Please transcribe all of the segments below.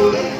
the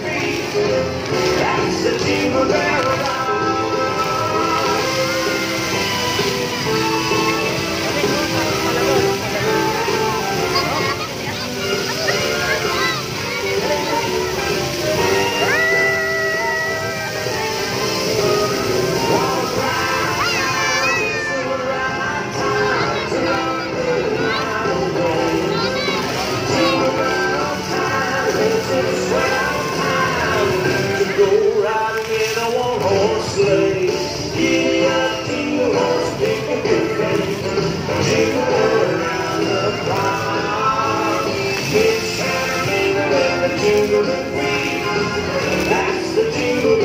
That's the jingle.